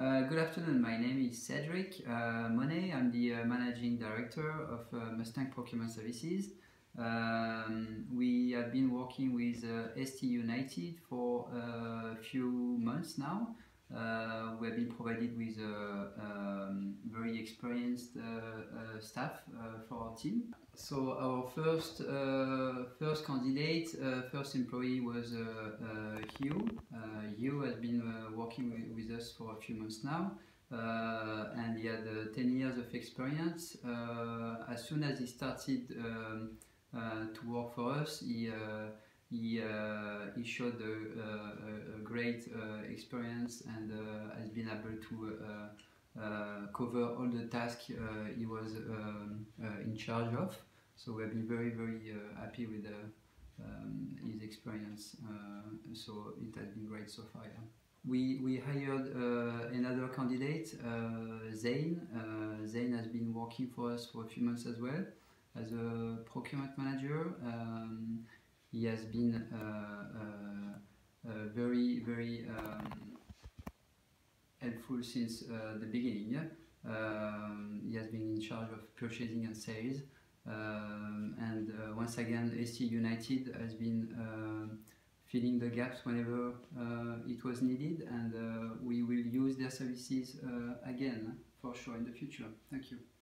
Uh, good afternoon, my name is Sadrik uh, Monet. I'm the uh, managing director of uh, Mustang Procurement Services. Um, we have been working with uh, Stunited for a few months now. We have been provided with um, experienced uh, uh, staff uh, for our team. So our first first candidate, first employee was Hugh. Hugh has been working with, us for a few months now. Uh, and he had uh, 10 years of experience. Uh, as soon as he started um, to work for us, he he, uh, he showed a, a, a great uh, experience and uh, has been able to cover all the tasks he was um, in charge of. So we have been very, very happy with um, his experience. so it has been great so far. Yeah. We, we hired uh, another candidate, uh, Zain. Uh, Zain has been working for us for a few months as well as a procurement manager. Um, he has been very, very um, helpful since the beginning. Um, he has been in charge of purchasing and sales. Um, and uh, once again, Stunited has been uh, filling the gaps whenever uh, it was needed, and we will use their services again for sure in the future. Thank you.